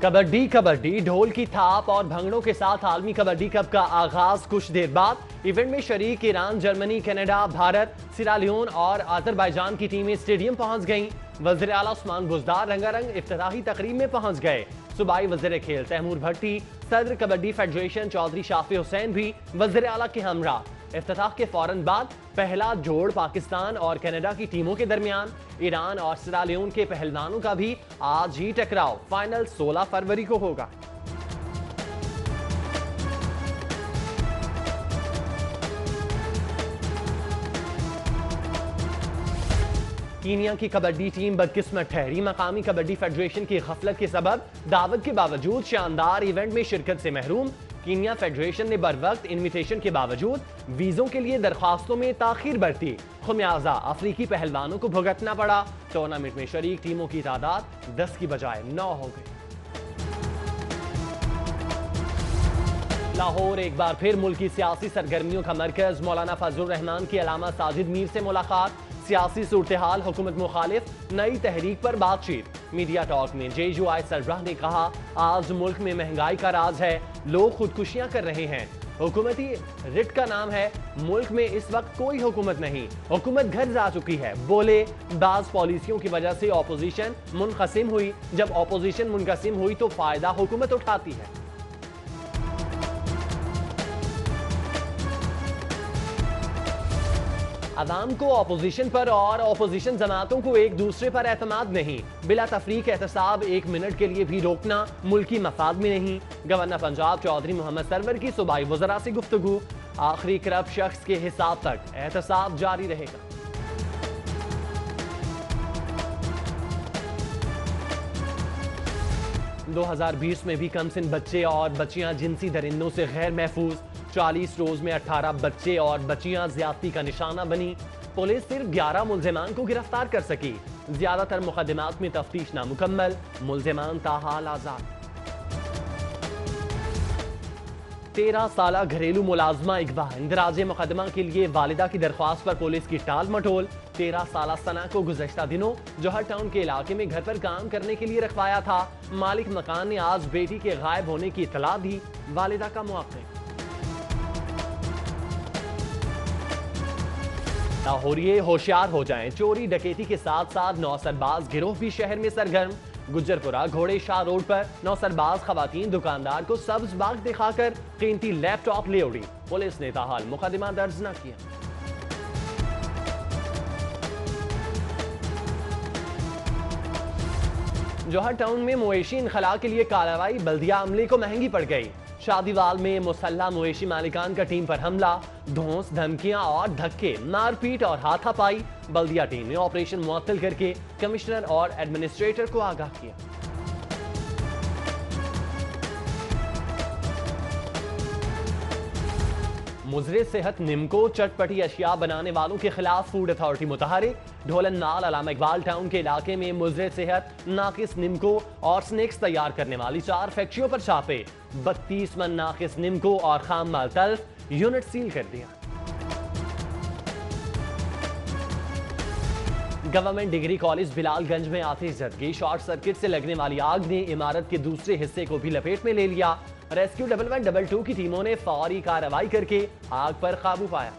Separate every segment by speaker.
Speaker 1: کبڈی کبڈی، ڈھول کی تھاپ اور بھنگڑوں کے ساتھ عالمی کبڈی کپ کا آغاز کچھ دیر بعد۔ ایونٹ میں شریک Iran, Germany, Canada, Bharat Sierra Leone اور آذربائیجان کی ٹیمیں اسٹیڈیم پہنچ گئیں۔ وزیر اعلیٰ عثمان بزدار رنگا رنگ افتتاحی تقریب میں پہنچ گئے۔ صوبائی وزیر کھیل تیمور بھٹی، صدر کبڈی فیڈریشن چودھری شافی حسین بھی وزیر اعلیٰ کے ہمراہ۔ افتتاح کے فوراً بعد پہلا جوڑ پاکستان اور کینیڈا کی ٹیموں کے درمیان، ایران اور سرالیون کے پہلوانوں کا بھی آج ہی ٹکراؤ۔ فائنل سولہ فروری کو ہوگا۔ کینیا کی کبڈی ٹیم بدقسمت ٹھہری۔ مقامی کبڈی فیڈریشن کی غفلت کے سبب دعوت کے باوجود شاندار ایونٹ میں شرکت سے محروم۔ کینیا فیڈریشن نے بر وقت انویٹیشن کے باوجود ویزوں کے لیے درخواستوں میں تاخیر برتی۔ خمیازہ افریقی پہلوانوں کو بھگتنا پڑا۔ ٹورنامنٹ میں شریک ٹیموں کی تعداد دس کی بجائے نو ہو گئی۔ لاہور ایک بار پھر ملکی سیاسی سرگرمیوں کا مرکز مولانا فضل الرحمان کی علامہ ساجد میر سے ملاقات۔ سیاسی صورتحال، حکومت مخالف، نئی تحریک پر بات چیت۔ میڈیا ٹاک میں جے جو آئی سربراہ نے کہا، آج ملک میں مہنگائی کا راز ہے، لوگ خودکشیاں کر رہے ہیں۔ حکومتی رٹ کا نام ہے، ملک میں اس وقت کوئی حکومت نہیں۔ حکومت گھر جا چکی ہے۔ بولے، بعض پالیسیوں کی وجہ سے اپوزیشن منقسم ہوئی۔ جب اپوزیشن منقسم ہوئی تو فائدہ حکومت اٹھاتی ہے۔ عوام کو اپوزیشن پر اور اپوزیشن جماعتوں کو ایک دوسرے پر اعتماد نہیں۔ بلا تفریق احتساب ایک منٹ کے لیے بھی روکنا ملکی مفاد میں نہیں۔ گورنر پنجاب چودھری محمد سرور کی صوبائی وزراء سے گفتگو۔ آخری کرپ شخص کے حساب تک احتساب جاری رہے گا۔ دو ہزار بیس میں بھی کم سن بچے اور بچیاں جنسی درندوں سے غیر محفوظ۔ چالیس روز میں اٹھارہ بچے اور بچیاں زیادتی کا نشانہ بنی پولیس صرف گیارہ ملزمان کو گرفتار کر سکی۔ زیادہ تر مقدمات میں تفتیش نامکمل۔ ملزمان تاحال آزاد۔ تیرہ سالہ گھریلو ملازمہ اقبا اندراج مقدمہ کے لیے والدہ کی درخواست پر پولیس کی ٹال مٹول۔ تیرہ سالہ سنا کو گزشتہ دنوں جوہر ٹاؤن کے علاقے میں گھر پر کام کرنے کے لیے رکھوایا تھا۔ مالک مکان نے آج بیٹی کے غائب ہونے کی اطلاع دی۔ والدہ کا موقع لاہوریے ہوشیار ہو جائیں۔ چوری ڈکیتی کے ساتھ ساتھ نو سرباز گروہ بھی شہر میں سرگرم۔ گجرپورا گھوڑے شاہ روڈ پر نو سرباز خواتین دکاندار کو سبز باغ دکھا کر قیمتی لیپ ٹاپ لے اڑی۔ پولیس نے تاحال مقدمہ درج نہ کیا۔ جوہر ٹاؤن میں مویشی انخلا کے لیے کارروائی، بلدیہ عملے کو مہنگی پڑ گئی۔ شادی وال میں مسلح مویشی مالکان کا ٹیم پر حملہ، دھونس، دھمکیاں اور دھکے، مار پیٹ اور ہاتھا پائی بلدیہ ٹیم نے آپریشن معطل کر کے کمشنر اور ایڈمنسٹریٹر کو آگاہ کیا۔ مضر صحت نمکو چٹ پٹی اشیاء بنانے والوں کے خلاف فوڈ اتھارٹی متحرک۔ ڈھولن نال علامہ اقبال ٹاؤن کے علاقے میں مضر صحت، ناقص نمکو اور سنیکس تیار کرنے والی چار فیکٹریوں پر چھاپے۔ بتیس من ناقص نمکو اور خام مال تلف یونٹ سیل کر دیا۔ Government degree college Bilal Ganj میں آتش زدگی شارٹ سرکٹ سے لگنے والی آگ نے عمارت کے دوسرے حصے کو بھی لپیٹ میں لے لیا۔ Rescue double one double two کی ٹیموں نے فوری کارروائی کر کے آگ پر قابو پایا۔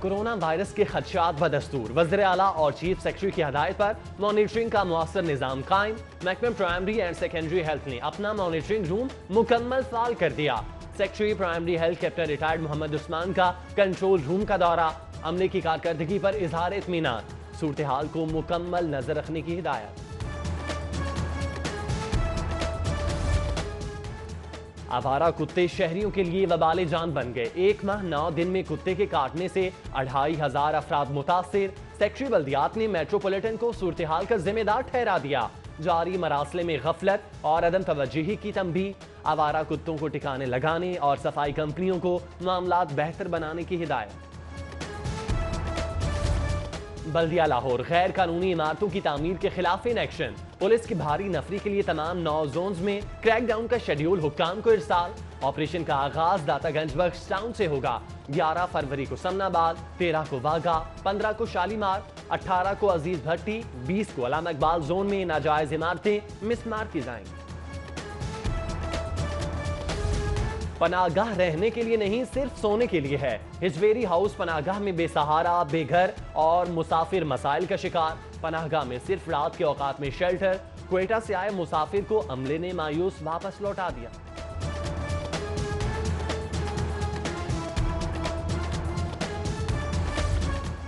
Speaker 1: کرونا وائرس کے خدشات بدستور۔ وزیر اعلیٰ اور چیف سیکرٹری کی ہدایت پر مانیٹرنگ کا مؤثر نظام قائم۔ محکمہ پرائمری اینڈ سیکنڈری ہیلتھ نے اپنا مانیٹرنگ روم مکمل فعال کر دیا۔ Secretary primary health captain retired Muhammad Usman کا کنٹرول روم کا دورہ۔ عملے کی کارکردگی پر اظہار اطمینان۔ صورتحال کو مکمل نظر رکھنے کی ہدایت۔ آوارہ کتے شہریوں کے لیے وبال جان بن گئے۔ ایک ماہ نو دن میں کتے کے کاٹنے سے اڑھائی ہزار افراد متاثر۔ سیکٹری بلدیات نے میٹروپولیٹن کو صورتحال کا ذمہ دار ٹھہرا دیا۔ جاری مراسلے میں غفلت اور عدم توجہی کی تنبیہ۔ آوارہ کتوں کو ٹکانے لگانے اور صفائی کمپنیوں کو معاملات بہتر بنانے کی ہدایت۔ بلدیہ لاہور غیر قانونی عمارتوں کی تعمیر کے خلاف ان ایکشن پولیس کی بھاری نفری کے لیے تمام نو زونز میں کریک ڈاؤن کا شیڈیول، حکام کو ارسال۔ آپریشن کا آغاز داتا گنج بخش ٹاؤن سے ہوگا۔ گیارہ فروری کو سمن آباد تیرہ کو واگا، پندرہ کو شالیمار، اٹھارہ کو عزیز بھٹی، بیس کو علامہ اقبال زون میں ناجائز عمارتیں مسمار کی جائیں۔ پناہگاہ رہنے کے لیے نہیں، صرف سونے کے لیے ہے۔ ہجویری ہاؤس پناہگاہ میں بے سہارا، بے گھر اور مسافر مسائل کا شکار۔ پناہگاہ میں صرف رات کے اوقات میں شیلٹر۔ کوئٹہ سے آئے مسافر کو عملے نے مایوس واپس لوٹا دیا۔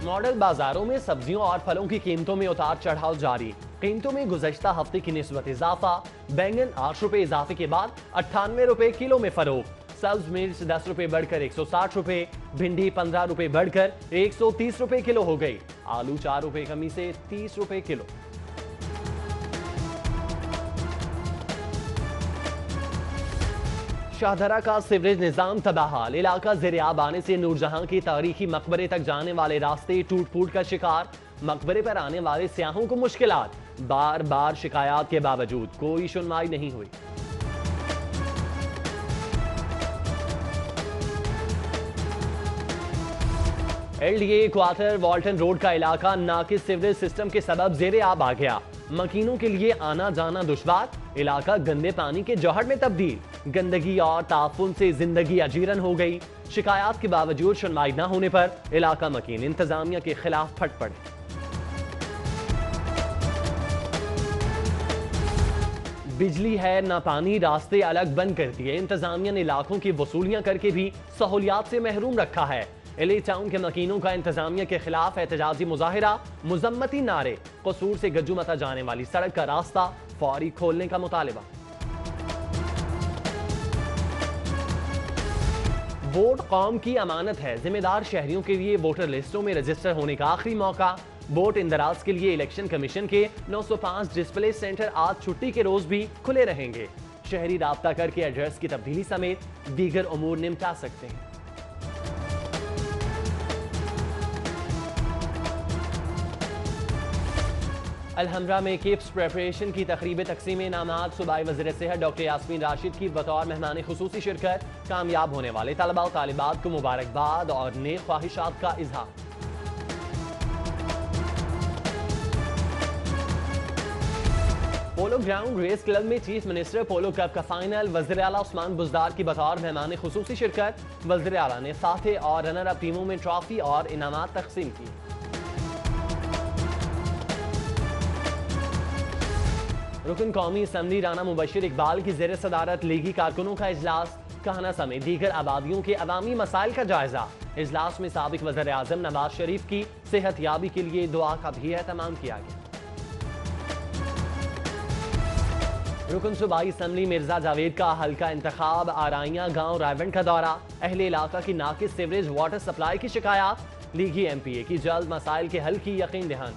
Speaker 1: ماڈل بازاروں میں سبزیوں اور پھلوں کی قیمتوں میں اتار چڑھاؤ جاری۔ قیمتوں میں گزشتہ ہفتے کی نسبت اضافہ۔ بینگن آٹھ روپے اضافے کے بعد اٹھانوے روپے کلو میں فروغ۔ سبز مرچ دس روپے بڑھ کر ایک سو ساٹھ روپے، بھنڈی پندرہ روپے بڑھ کر ایک سو تیس روپے کلو ہو گئی۔ آلو چار روپے، کمی سے تیس روپے کلو۔ شاہدرہ کا سیوریج نظام تباہال علاقہ زیریاب آنے سے نور جہاں کی تاریخی مقبرے تک جانے والے راستے ٹوٹ پھوٹ کا شکار۔ مقبرے پر آنے والے سیاحوں کو مشکلات۔ بار بار شکایات کے باوجود کوئی سنوائی نہیں ہوئی۔ L D A quarter Walton road کا علاقہ ناقص سیوریج سسٹم کے سبب زیر آب آ گیا۔ مکینوں کے لیے آنا جانا دشوار۔ علاقہ گندے پانی کے جوہر میں تبدیل۔ گندگی اور تعفن سے زندگی اجیرن ہو گئی۔ شکایات کے باوجود سنوائی نہ ہونے پر علاقہ مکین انتظامیہ کے خلاف پھٹ پڑے۔ بجلی ہے نہ پانی، راستے الگ بند کر دیے۔ انتظامیہ نے علاقوں کی وصولیاں کر کے بھی سہولیات سے محروم رکھا ہے۔ ایلی ٹاؤن کے مکینوں کا انتظامیہ کے خلاف احتجاجی مظاہرہ، مذمتی نعرے، قصور سے گجو متا جانے والی سڑک کا راستہ، فوری کھولنے کا مطالبہ۔ ووٹ قوم کی امانت ہے۔ ذمہ دار شہریوں کے لیے ووٹر لسٹوں میں رجسٹر ہونے کا آخری موقع۔ ووٹ اندراز کے لیے الیکشن کمیشن کے نو سو پانچ ڈسپلے سینٹر آج چھٹی کے روز بھی کھلے رہیں گے۔ شہری رابطہ کر کے ایڈریس کی تبدیلی سمیت دیگر امور نمٹا سکتے ہیں۔ الحمرہ میں کیپس پریپریشن کی تقریب تقسیم انعامات، صوبائی وزیر صحت ڈاکٹر یاسمین راشد کی بطور مہمان خصوصی شرکت کامیاب ہونے والے طلبہ و طالبات کو مبارکباد اور نیک خواہشات کا اظہار۔ پولو گراؤنڈ ریس کلب میں چیف منسٹر پولو کپ کا فائنل، وزیر اعلیٰ عثمان بزدار کی بطور مہمان خصوصی شرکت، وزیر اعلیٰ نے ساتھے اور رنر اپ ٹیموں میں ٹرافی اور انعامات تقسیم کی رکن قومی اسمبلی رانا مبشر اقبال کی زیر صدارت لیگی کارکنوں کا اجلاس کہنا سمیت دیگر آبادیوں کے عوامی مسائل کا جائزہ۔ اجلاس میں سابق وزیر اعظم نواز شریف کی صحت یابی کے لیے دعا کا بھی اہتمام کیا گیا۔ رکن صوبائی اسمبلی مرزا جاوید کا حلقہ انتخاب، آرائیاں، گاؤں رائیونڈ کا دورہ، اہل علاقہ کی ناقص سیوریج، واٹر سپلائی کی شکایات، لیگی ایم پی اے کی جلد مسائل کے حل کی یقین دہان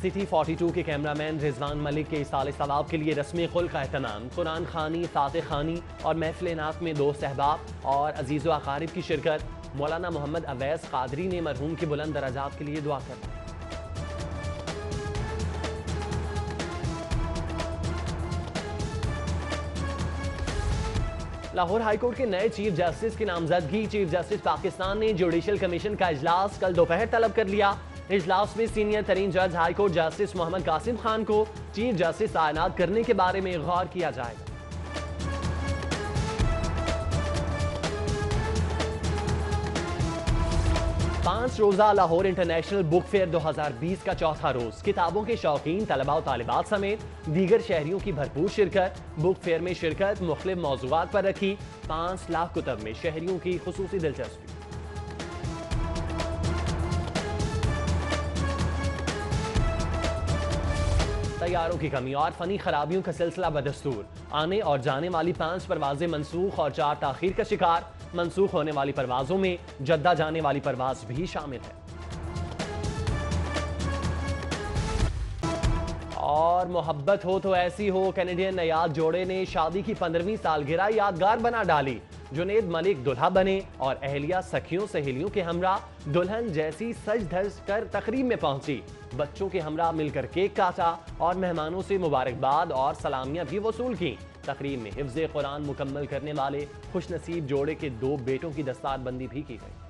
Speaker 1: سٹی فورٹی ٹو کے کیمرامین رضوان ملک کے سال ثواب کے لیے رسمی قل کا اہتمام۔ قرآن خانی فاتح خانی اور محفل ناک میں دو صحباب اور عزیز و اقارب کی شرکت۔ مولانا محمد اویس قادری نے مرحوم کی بلند درجات کے لیے دعا کر لاہور ہائی کورٹ کے نئے چیف جسٹس کی نامزدگی۔ چیف جسٹس پاکستان نے جوڈیشل کمیشن کا اجلاس کل دوپہر طلب کر لیا۔ اجلاس میں سینئر ترین جج high court justice Muhammad Qasim Khan کو چیف جسٹس تعینات کرنے کے بارے میں غور کیا جائے گا۔ پانچ روزہ لاہور انٹرنیشنل بک فیئر دو ہزار بیس کا چوتھا روز، کتابوں کے شوقین طلبہ و طالبات سمیت دیگر شہریوں کی بھرپور شرکت، بک فیئر میں شرکت، مختلف موضوعات پر رکھی پانچ لاکھ کتب میں شہریوں کی خصوصی دلچسپی۔ تیاروں کی کمی اور فنی خرابیوں کا سلسلہ بدستور۔ آنے اور جانے والی پانچ پروازیں منسوخ اور چار تاخیر کا شکار۔ منسوخ ہونے والی پروازوں میں جدہ جانے والی پرواز بھی شامل ہے۔ اور محبت ہو تو ایسی ہو، کینیڈین نیاد جوڑے نے شادی کی پندرہویں سالگرہ یادگار بنا ڈالی۔ جنید ملک دلہا بنے اور اہلیہ سکھیوں سہیلیوں کے ہمراہ دلہن جیسی سج دھج کر تقریب میں پہنچی۔ بچوں کے ہمراہ مل کر کیک کاٹا اور مہمانوں سے مبارکباد اور سلامیاں بھی وصول کی تقریب میں حفظ قرآن مکمل کرنے والے خوش نصیب جوڑے کے دو بیٹوں کی دستار بندی بھی کی گئی۔